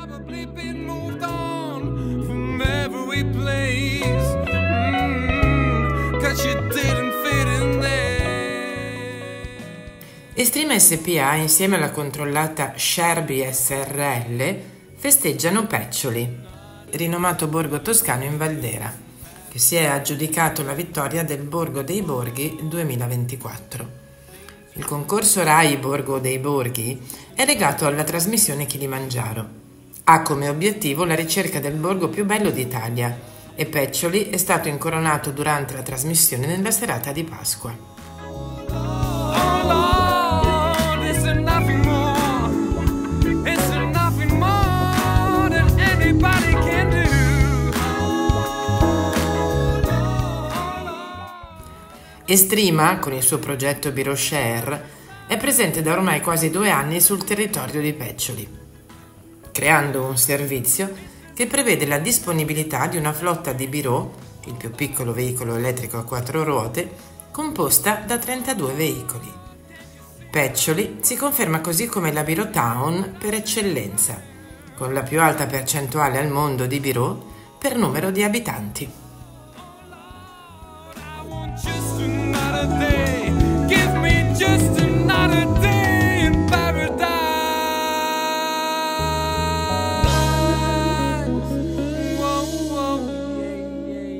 Probably. Mm. Estrema SPA insieme alla controllata Sherby SRL festeggiano Peccioli, rinomato borgo toscano in Valdera, che si è aggiudicato la vittoria del Borgo dei Borghi 2024. Il concorso RAI Borgo dei Borghi è legato alla trasmissione Kilimangiaro. Ha come obiettivo la ricerca del borgo più bello d'Italia e Peccioli è stato incoronato durante la trasmissione nella serata di Pasqua. Estrima, con il suo progetto Biro Share, è presente da ormai quasi due anni sul territorio di Peccioli, creando un servizio che prevede la disponibilità di una flotta di Biro, il più piccolo veicolo elettrico a quattro ruote, composta da 32 veicoli. Peccioli si conferma così come la Biro Town per eccellenza, con la più alta percentuale al mondo di Biro per numero di abitanti.